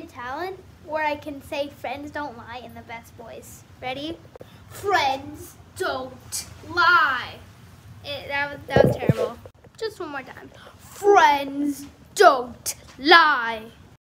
hidden talent where I can say friends don't lie in the best voice. Ready? Friends don't lie. It, that, was, that was terrible. Just one more time. Friends don't lie.